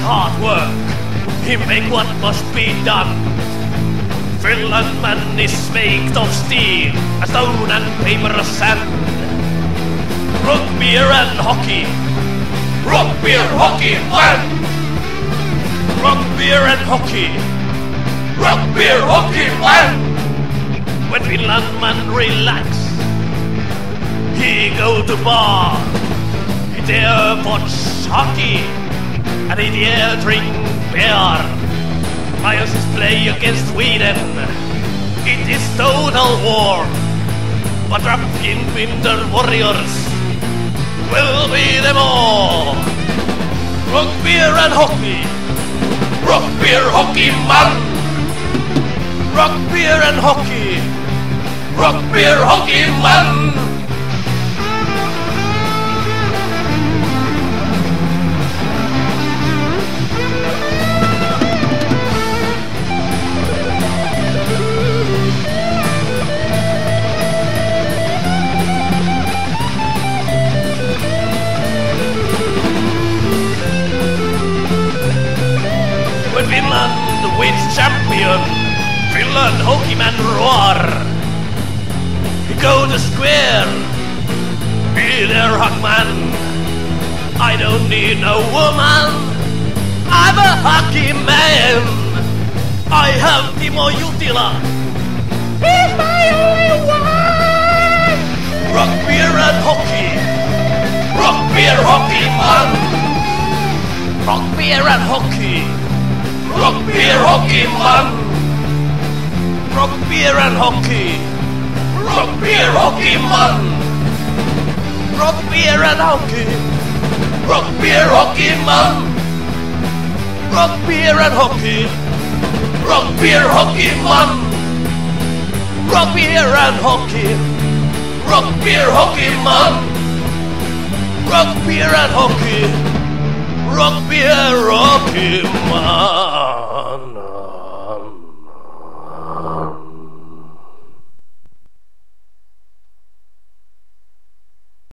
hard work. He make what must be done. Finland man is made of steel, a stone and paper sand. Rock beer and hockey. Rock beer hockey man. Rock beer and hockey. Rock beer hockey man. When Finland man relax, he go to bar. He dare watch hockey and he dare drink beer. Is play against Sweden. It is total war. But Rapkin Winter Warriors will be them all. Rock beer and hockey. Rock beer hockey man. Rock beer and hockey. Rock beer hockey man. Finland wins champion, Finland hockeyman roar. Go to square, be there Huckman. I don't need no woman, I'm a hockey man. I have Timo oh, Jutila. He's my only one. Rock beer and hockey, rock beer hockey man. Rock beer and hockey. Rock beer hockey man. Rock beer and hockey. Rock beer hockey man. Rock beer and hockey. Rock beer hockey man. Rock beer and hockey. Rock beer hockey man. Rock beer and hockey. Rock beer hockey man. Rock beer and hockey. Rock beer.